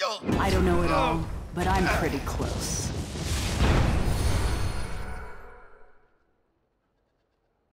I don't know it all, but I'm pretty close.